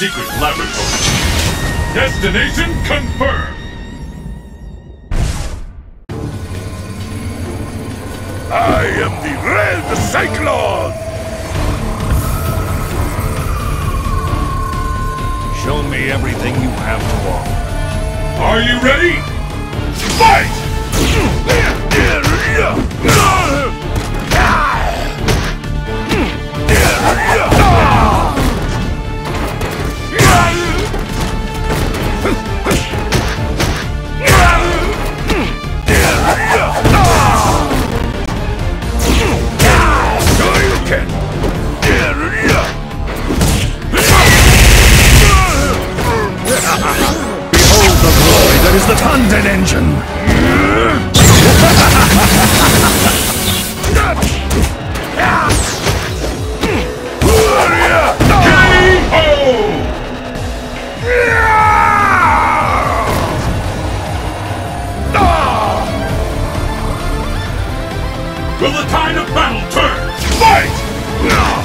secret laboratory. Destination confirmed. I am the Red Cyclone! Show me everything you have to offer. Are you ready? Fight! Will the tide of battle turn? Fight! Me!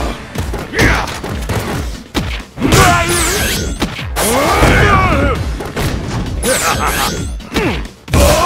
Horasu!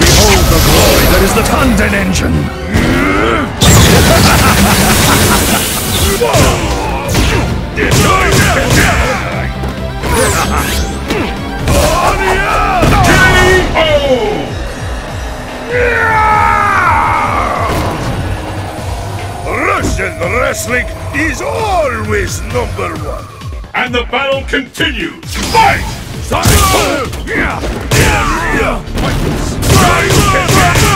Behold the glory that is the Tanden engine! Wrestling is always number one. And the battle continues. Fight! Too